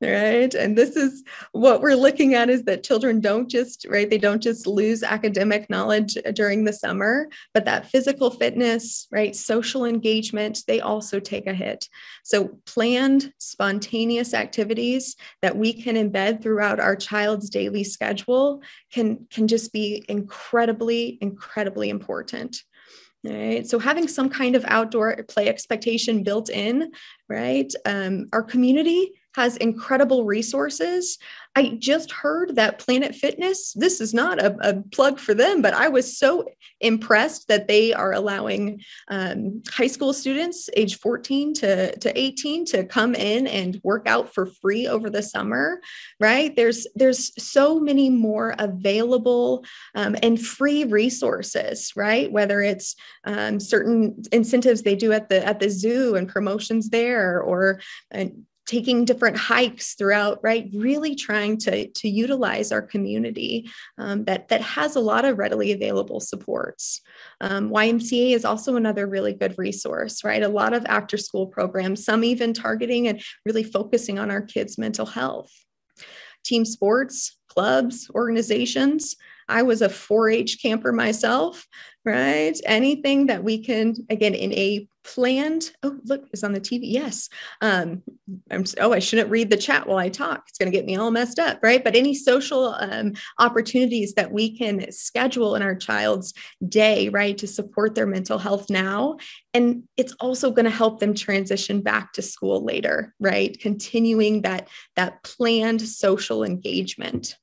right and this is what we're looking at is that children don't just right they don't just lose academic knowledge during the summer but that physical fitness right social engagement they also take a hit so planned spontaneous activities that we can embed throughout our child's daily schedule can can just be incredibly incredibly important Right. So having some kind of outdoor play expectation built in, right? Um, our community has incredible resources. I just heard that Planet Fitness, this is not a, a plug for them, but I was so impressed that they are allowing um, high school students age 14 to, to 18 to come in and work out for free over the summer, right? There's, there's so many more available um, and free resources, right? Whether it's um, certain incentives they do at the, at the zoo and promotions there or taking different hikes throughout right? Really trying to to utilize our community um, that that has a lot of readily available supports. Um, ymca is also another really good resource right? A lot of after school programs some even targeting and really focusing on our kids mental health. Team sports clubs organizations I was a 4 H camper myself, right? Anything that we can, again, in a planned, oh, look, it's on the TV. Yes. Um, I'm, oh, I shouldn't read the chat while I talk. It's going to get me all messed up, right? But any social um, opportunities that we can schedule in our child's day, right, to support their mental health now. And it's also going to help them transition back to school later, right? Continuing that, that planned social engagement.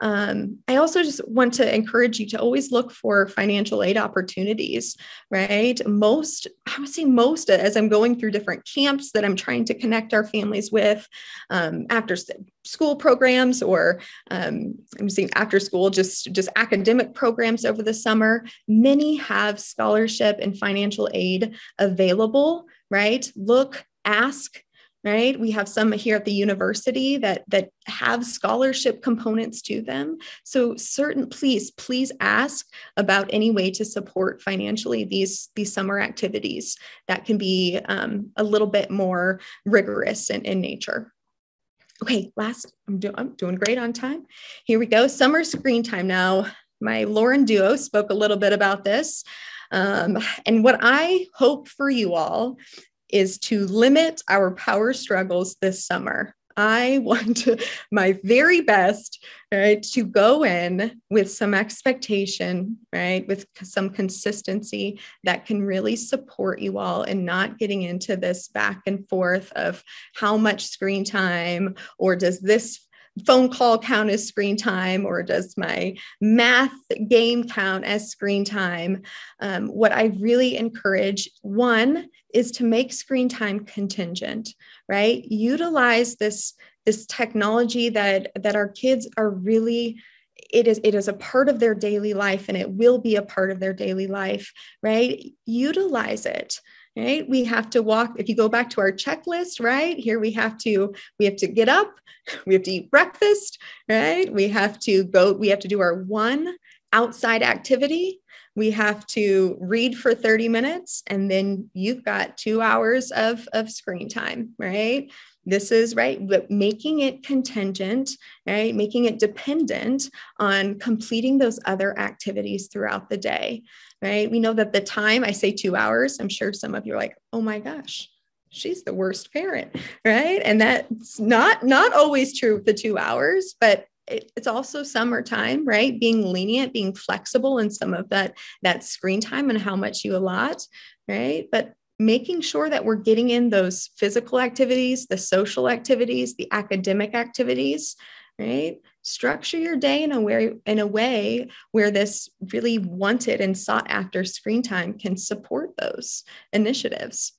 Um, I also just want to encourage you to always look for financial aid opportunities, right? Most, I would say most, as I'm going through different camps that I'm trying to connect our families with um, after school programs or um, I'm seeing after school, just, just academic programs over the summer, many have scholarship and financial aid available, right? Look, ask, right? We have some here at the university that that have scholarship components to them. So certain please please ask about any way to support financially these these summer activities that can be um, a little bit more rigorous in, in nature. Okay last I'm, do, I'm doing great on time. Here we go summer screen time now. My lauren duo spoke a little bit about this. Um, and what I hope for you all is to limit our power struggles this summer. I want to, my very best, right, to go in with some expectation, right, with some consistency that can really support you all and not getting into this back and forth of how much screen time or does this phone call count as screen time or does my math game count as screen time? Um, what I really encourage one is to make screen time contingent, right? Utilize this, this technology that, that our kids are really it is it is a part of their daily life and it will be a part of their daily life right utilize it right? We have to walk if you go back to our checklist right? Here we have to we have to get up we have to eat breakfast right? We have to go we have to do our one outside activity. We have to read for 30 minutes and then you've got two hours of, of screen time right? This is right but making it contingent right? Making it dependent on completing those other activities throughout the day right? We know that the time I say two hours, I'm sure some of you are like, oh my gosh, she's the worst parent, right? And that's not not always true the two hours, but it's also summertime, right? Being lenient, being flexible in some of that that screen time and how much you allot, right? But making sure that we're getting in those physical activities, the social activities, the academic activities, right? Structure your day in a way in a way where this really wanted and sought after screen time can support those initiatives.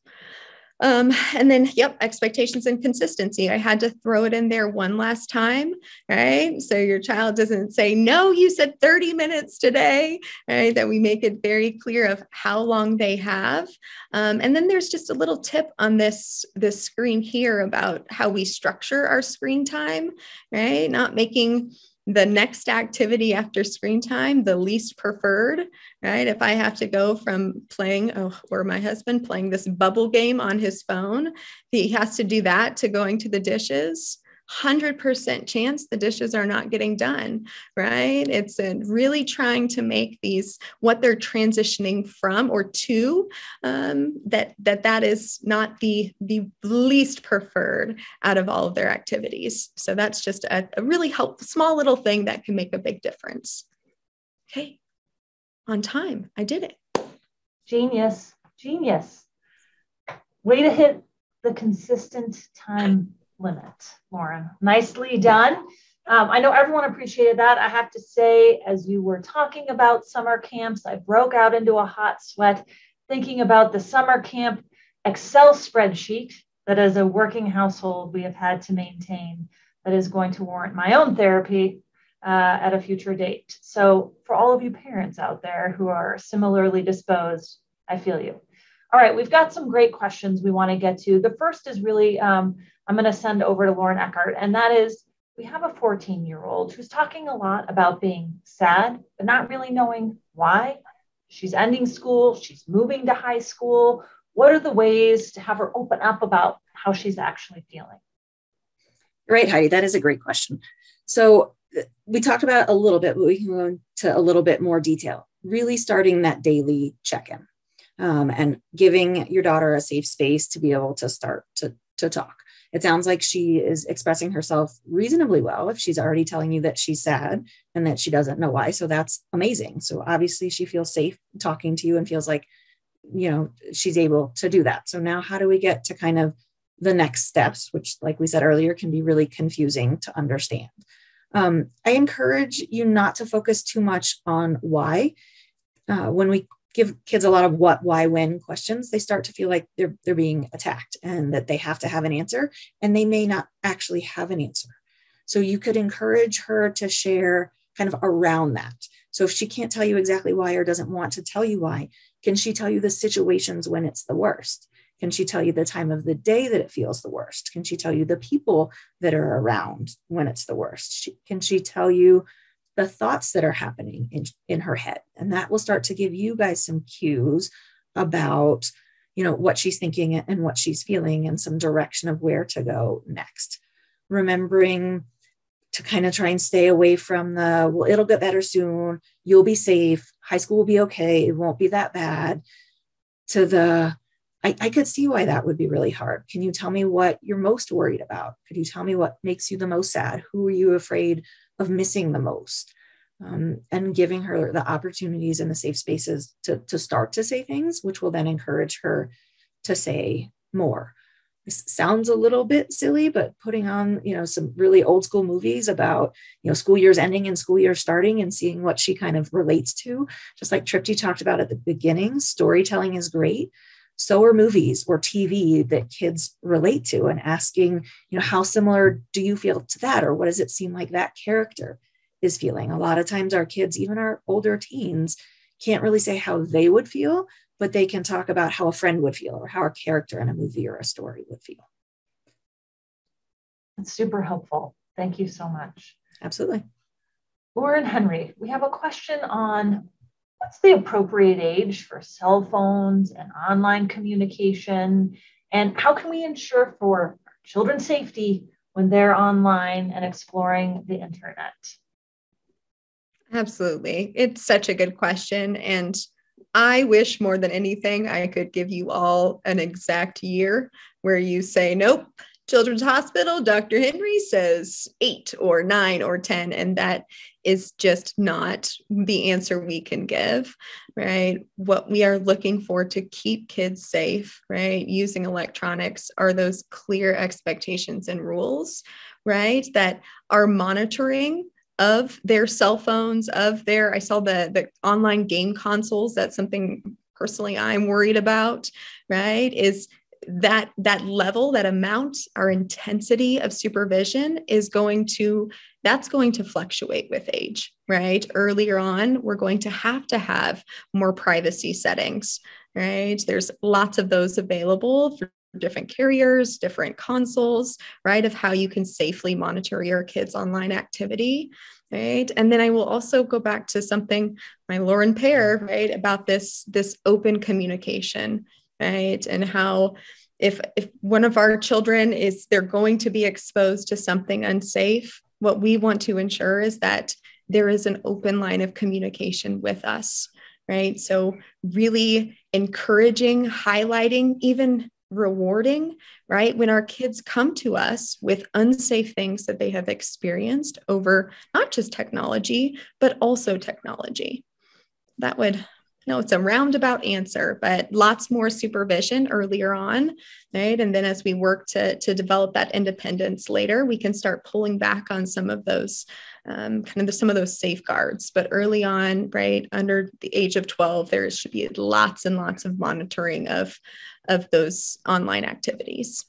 Um, and then, yep, expectations and consistency. I had to throw it in there one last time, right? So your child doesn't say, no, you said 30 minutes today, right? That we make it very clear of how long they have. Um, and then there's just a little tip on this, this screen here about how we structure our screen time, right? Not making the next activity after screen time the least preferred right? If i have to go from playing oh, or my husband playing this bubble game on his phone he has to do that to going to the dishes 100% chance the dishes are not getting done, right? It's really trying to make these what they're transitioning from or to um, that that that is not the the least preferred out of all of their activities. So that's just a, a really helpful small little thing that can make a big difference. Okay, on time, I did it. Genius, genius. Way to hit the consistent time limit, Lauren. Nicely done. Um, I know everyone appreciated that. I have to say, as you were talking about summer camps, I broke out into a hot sweat thinking about the summer camp Excel spreadsheet that, as a working household, we have had to maintain that is going to warrant my own therapy uh, at a future date. So, for all of you parents out there who are similarly disposed, I feel you. All right, we've got some great questions we want to get to. The first is really um, I'm going to send over to Lauren Eckhart, and that is we have a 14 year old who's talking a lot about being sad, but not really knowing why. She's ending school, she's moving to high school. What are the ways to have her open up about how she's actually feeling? Right, Heidi, that is a great question. So, we talked about a little bit, but we can go into a little bit more detail. Really starting that daily check in um, and giving your daughter a safe space to be able to start to, to talk it sounds like she is expressing herself reasonably well if she's already telling you that she's sad and that she doesn't know why. So that's amazing. So obviously she feels safe talking to you and feels like, you know, she's able to do that. So now how do we get to kind of the next steps, which, like we said earlier, can be really confusing to understand? Um, I encourage you not to focus too much on why. Uh, when we give kids a lot of what, why, when questions, they start to feel like they're they're being attacked and that they have to have an answer, and they may not actually have an answer. So you could encourage her to share kind of around that. So if she can't tell you exactly why or doesn't want to tell you why, can she tell you the situations when it's the worst? Can she tell you the time of the day that it feels the worst? Can she tell you the people that are around when it's the worst? She, can she tell you the thoughts that are happening in, in her head. And that will start to give you guys some cues about, you know, what she's thinking and what she's feeling and some direction of where to go next. Remembering to kind of try and stay away from the, well, it'll get better soon. You'll be safe. High school will be okay. It won't be that bad. To the, I, I, could see why that would be really hard. Can you tell me what you're most worried about? Could you tell me what makes you the most sad? Who are you afraid of missing the most um, and giving her the opportunities and the safe spaces to, to start to say things, which will then encourage her to say more. This sounds a little bit silly, but putting on, you know, some really old school movies about, you know, school years ending and school year starting and seeing what she kind of relates to, just like Tripti talked about at the beginning, storytelling is great so are movies or TV that kids relate to and asking, you know, how similar do you feel to that? Or what does it seem like that character is feeling? A lot of times our kids, even our older teens, can't really say how they would feel, but they can talk about how a friend would feel or how a character in a movie or a story would feel. That's super helpful. Thank you so much. Absolutely. Lauren Henry, we have a question on what's the appropriate age for cell phones and online communication? And how can we ensure for children's safety when they're online and exploring the internet? Absolutely. It's such a good question. And I wish more than anything I could give you all an exact year where you say, nope, Children's Hospital, Dr. Henry says eight or nine or 10, and that is just not the answer we can give, right? What we are looking for to keep kids safe, right, using electronics are those clear expectations and rules, right, that are monitoring of their cell phones, of their, I saw the, the online game consoles. That's something personally I'm worried about, right? Is that that level that amount our intensity of supervision is going to that's going to fluctuate with age right? Earlier on we're going to have to have more privacy settings right? There's lots of those available for different carriers different consoles right of how you can safely monitor your kids online activity right? And then i will also go back to something my lauren pair right about this this open communication right? And how if if one of our children is they're going to be exposed to something unsafe what we want to ensure is that there is an open line of communication with us right? So really encouraging highlighting even rewarding right? When our kids come to us with unsafe things that they have experienced over not just technology but also technology. That would no, it's a roundabout answer, but lots more supervision earlier on, right? And then as we work to, to develop that independence later, we can start pulling back on some of those um, kind of the, some of those safeguards. But early on, right, under the age of 12, there should be lots and lots of monitoring of, of those online activities.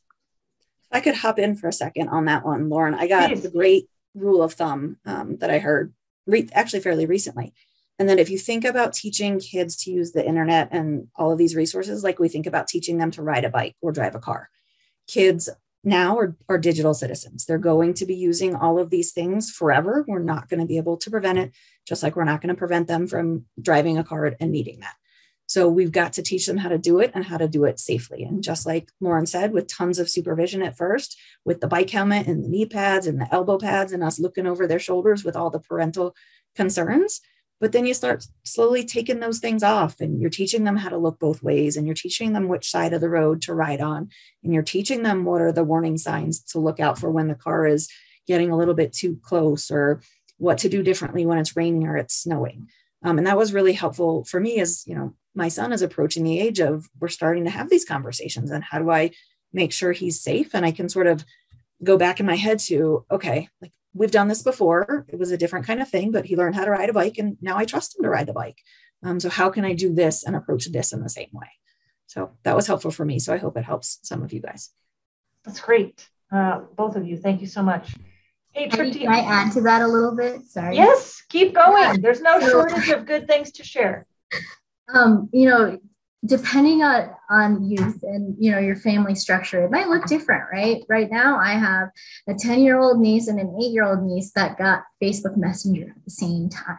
I could hop in for a second on that one, Lauren. I got Please. the great rule of thumb um, that I heard re- actually fairly recently and then if you think about teaching kids to use the internet and all of these resources, like we think about teaching them to ride a bike or drive a car, kids now are, are digital citizens. They're going to be using all of these things forever. We're not going to be able to prevent it, just like we're not going to prevent them from driving a car and needing that. So we've got to teach them how to do it and how to do it safely. And just like Lauren said, with tons of supervision at first, with the bike helmet and the knee pads and the elbow pads, and us looking over their shoulders with all the parental concerns, but then you start slowly taking those things off and you're teaching them how to look both ways and you're teaching them which side of the road to ride on and you're teaching them what are the warning signs to look out for when the car is getting a little bit too close or what to do differently when it's raining or it's snowing. Um, and that was really helpful for me as you know my son is approaching the age of we're starting to have these conversations and how do i make sure he's safe and i can sort of go back in my head to okay like we've done this before. It was a different kind of thing, but he learned how to ride a bike and now I trust him to ride the bike. Um, so how can I do this and approach this in the same way? So that was helpful for me. So I hope it helps some of you guys. That's great. Uh, both of you. Thank you so much. Hey, Tripti. Can I add to that a little bit? Sorry. Yes, keep going. There's no shortage of good things to share. Um, you know, depending on on youth and you know your family structure it might look different right? Right now i have a 10 year old niece and an 8 year old niece that got facebook messenger at the same time.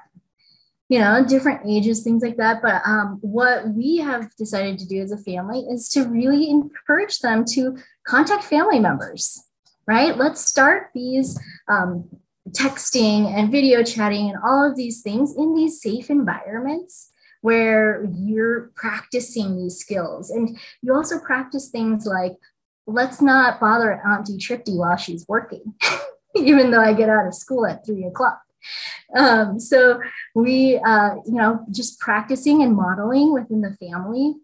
You know different ages things like that. But um, what we have decided to do as a family is to really encourage them to contact family members right? Let's start these um, texting and video chatting and all of these things in these safe environments where you're practicing these skills. And you also practice things like, let's not bother Auntie Tripti while she's working, even though I get out of school at three o'clock. Um, so we, uh, you know, just practicing and modeling within the family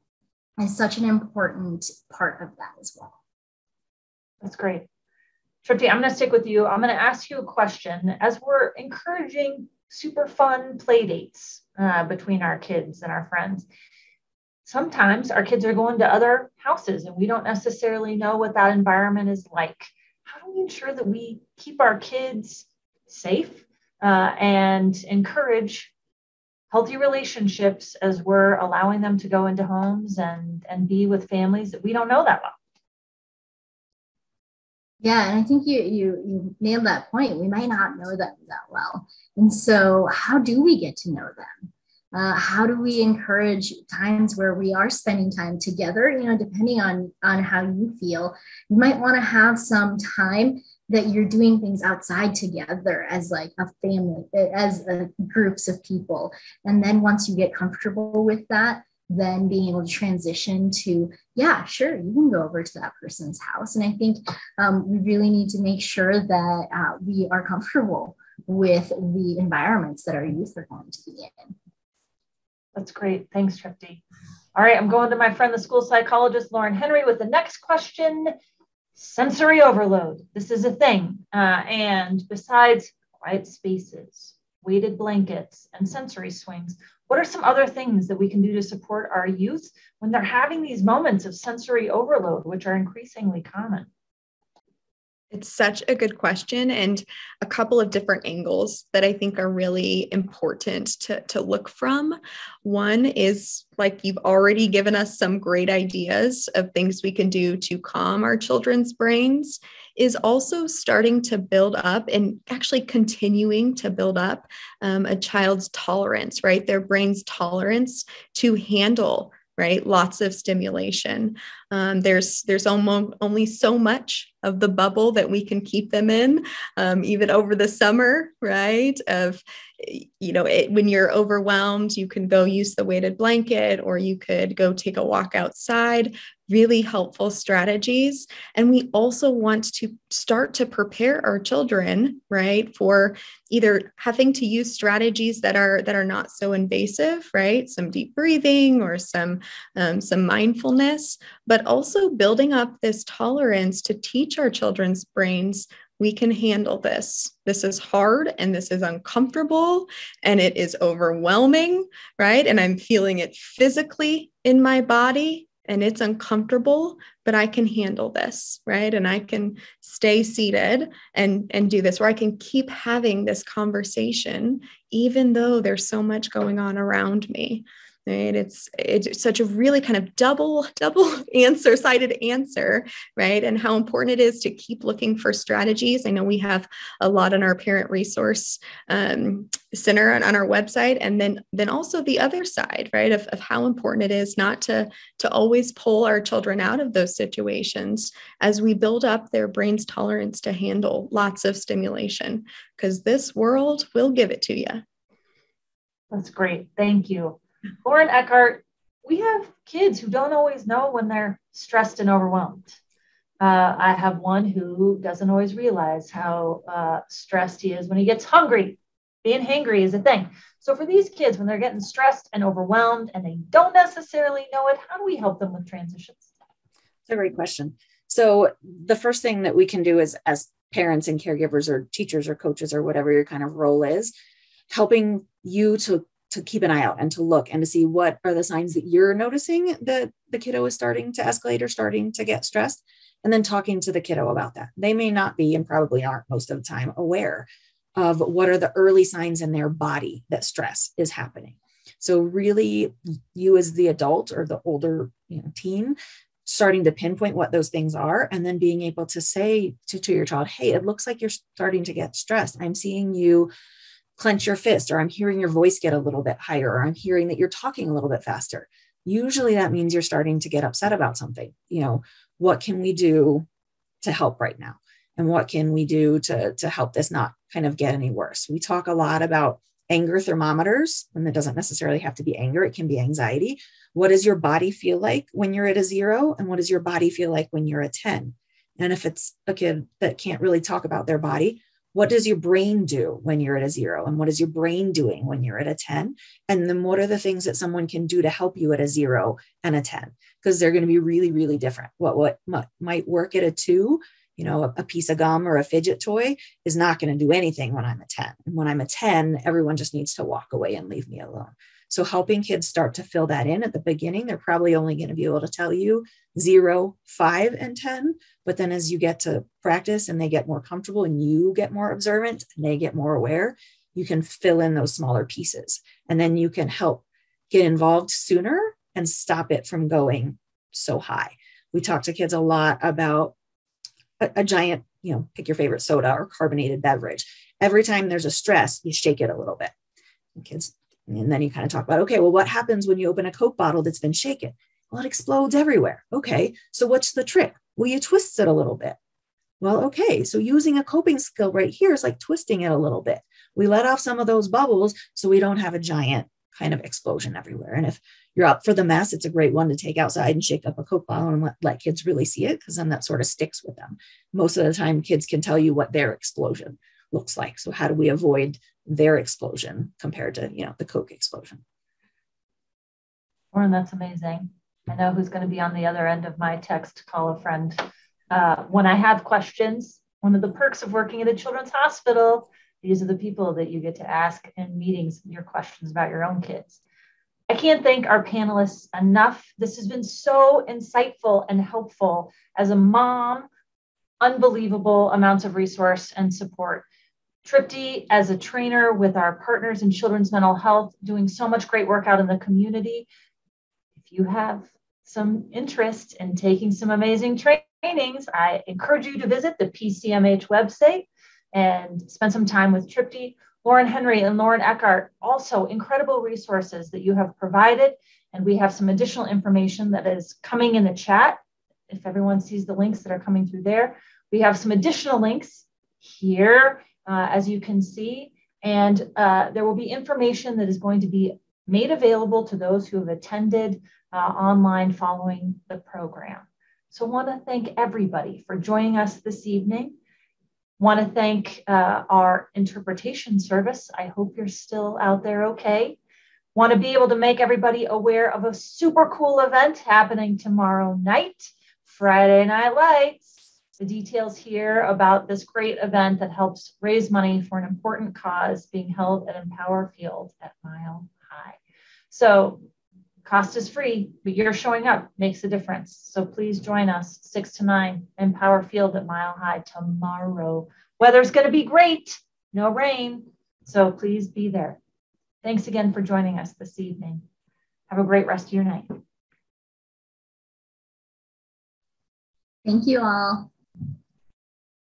is such an important part of that as well. That's great. Tripti, I'm going to stick with you. I'm going to ask you a question. As we're encouraging super fun play dates uh, between our kids and our friends. Sometimes our kids are going to other houses and we don't necessarily know what that environment is like. How do we ensure that we keep our kids safe uh, and encourage healthy relationships as we're allowing them to go into homes and, and be with families that we don't know that well? Yeah, and I think you you you nailed that point. We might not know them that well, and so how do we get to know them? Uh, how do we encourage times where we are spending time together? You know, depending on on how you feel, you might want to have some time that you're doing things outside together as like a family, as a, groups of people, and then once you get comfortable with that, then being able to transition to yeah sure you can go over to that person's house. And i think um, we really need to make sure that uh, we are comfortable with the environments that our youth are going to be in. That's great. Thanks Tripti all right i'm going to my friend the school psychologist lauren henry with the next question sensory overload. This is a thing uh, and besides quiet spaces weighted blankets and sensory swings What are some other things that we can do to support our youth when they're having these moments of sensory overload, which are increasingly common? It's such a good question, and a couple of different angles that I think are really important to, to look from. One is like you've already given us some great ideas of things we can do to calm our children's brains, is also starting to build up and actually continuing to build up um, a child's tolerance, right? Their brain's tolerance to handle right lots of stimulation um, there's there's almost only so much of the bubble that we can keep them in um, even over the summer right? Of you know it, when you're overwhelmed you can go use the weighted blanket or you could go take a walk outside. Really helpful strategies. And we also want to start to prepare our children right for either having to use strategies that are that are not so invasive right? Some deep breathing or some um, some mindfulness but also building up this tolerance to teach our children's brains we can handle this. This is hard and this is uncomfortable and it is overwhelming, right? And I'm feeling it physically in my body and it's uncomfortable, but I can handle this, right? And I can stay seated and and do this or I can keep having this conversation even though there's so much going on around me right? It's it's such a really kind of double double answer sided answer right? And how important it is to keep looking for strategies. I know we have a lot on our parent resource um, center on, on our website. And then then also the other side right of, of how important it is not to to always pull our children out of those situations as we build up their brain's tolerance to handle lots of stimulation because this world will give it to you that's great. Thank you Lauren Eckhart, we have kids who don't always know when they're stressed and overwhelmed. Uh, I have one who doesn't always realize how uh, stressed he is when he gets hungry. Being hangry is a thing. So, for these kids, when they're getting stressed and overwhelmed and they don't necessarily know it, how do we help them with transitions? That's a great question. So, the first thing that we can do is, as parents and caregivers or teachers or coaches or whatever your kind of role is, helping you to to keep an eye out and to look and to see what are the signs that you're noticing that the kiddo is starting to escalate or starting to get stressed and then talking to the kiddo about that. They may not be and probably aren't most of the time aware of what are the early signs in their body that stress is happening. So really you as the adult or the older you know, teen starting to pinpoint what those things are and then being able to say to, to your child hey it looks like you're starting to get stressed. I'm seeing you clench your fist, or I'm hearing your voice get a little bit higher, or I'm hearing that you're talking a little bit faster. Usually that means you're starting to get upset about something. You know, what can we do to help right now? And what can we do to, to help this not kind of get any worse? We talk a lot about anger thermometers, and it doesn't necessarily have to be anger, it can be anxiety. What does your body feel like when you're at a zero? And what does your body feel like when you're a 10? And if it's a kid that can't really talk about their body, what does your brain do when you're at a zero? And what is your brain doing when you're at a 10 and then what are the things that someone can do to help you at a zero and a 10 because they're going to be really really different. What what might work at a two you know a, a piece of gum or a fidget toy is not going to do anything when i'm a 10 and when i'm a 10 everyone just needs to walk away and leave me alone so helping kids start to fill that in at the beginning, they're probably only going to be able to tell you zero, five, and 10. But then as you get to practice and they get more comfortable and you get more observant and they get more aware, you can fill in those smaller pieces. And then you can help get involved sooner and stop it from going so high. We talk to kids a lot about a, a giant, you know, pick your favorite soda or carbonated beverage. Every time there's a stress, you shake it a little bit. And kids and then you kind of talk about, okay, well, what happens when you open a Coke bottle that's been shaken? Well, it explodes everywhere. Okay, so what's the trick? Well, you twist it a little bit. Well, okay, so using a coping skill right here is like twisting it a little bit. We let off some of those bubbles so we don't have a giant kind of explosion everywhere. And if you're up for the mess, it's a great one to take outside and shake up a Coke bottle and let, let kids really see it because then that sort of sticks with them. Most of the time, kids can tell you what their explosion looks like. So how do we avoid their explosion compared to you know the Coke explosion? Lauren, that's amazing. I know who's going to be on the other end of my text. Call a friend. Uh, when I have questions, one of the perks of working at a children's hospital, these are the people that you get to ask in meetings your questions about your own kids. I can't thank our panelists enough. This has been so insightful and helpful as a mom, unbelievable amounts of resource and support. Tripti, as a trainer with our partners in children's mental health, doing so much great work out in the community. If you have some interest in taking some amazing trainings, I encourage you to visit the PCMH website and spend some time with Tripti. Lauren Henry and Lauren Eckhart, also incredible resources that you have provided. And we have some additional information that is coming in the chat. If everyone sees the links that are coming through there, we have some additional links here, uh, as you can see. And uh, there will be information that is going to be made available to those who have attended uh, online following the program. So I want to thank everybody for joining us this evening. Want to thank uh, our interpretation service. I hope you're still out there okay. Want to be able to make everybody aware of a super cool event happening tomorrow night, Friday Night Lights. The details here about this great event that helps raise money for an important cause being held at Empower Field at Mile High. So Cost is free, but you're showing up makes a difference. So please join us six to nine in Empower Field at Mile High tomorrow. Weather's going to be great, no rain. So please be there. Thanks again for joining us this evening. Have a great rest of your night. Thank you all.